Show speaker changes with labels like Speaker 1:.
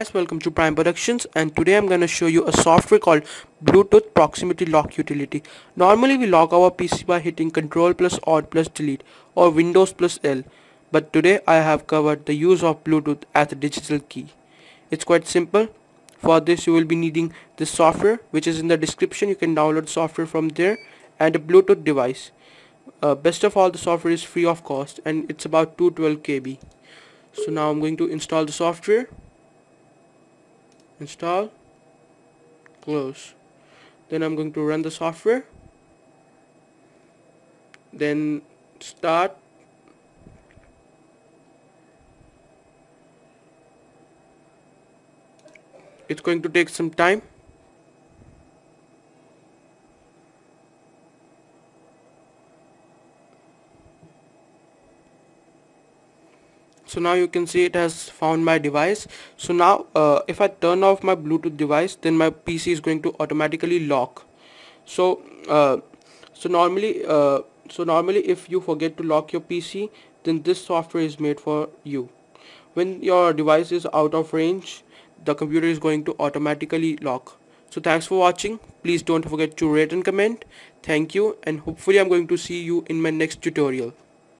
Speaker 1: guys welcome to prime productions and today i'm going to show you a software called bluetooth proximity lock utility. Normally we lock our pc by hitting ctrl plus alt plus delete or windows plus l but today i have covered the use of bluetooth as a digital key. It's quite simple. For this you will be needing this software which is in the description. You can download software from there and a bluetooth device. Uh, best of all the software is free of cost and it's about 212 kb so now i'm going to install the software install. Close. Then I'm going to run the software. Then start. It's going to take some time so now you can see it has found my device. So now uh, if I turn off my Bluetooth device then my PC is going to automatically lock. So uh, so normally uh, so normally if you forget to lock your PC then this software is made for you. When your device is out of range the computer is going to automatically lock. So thanks for watching. Please don't forget to rate and comment. Thank you and hopefully I'm going to see you in my next tutorial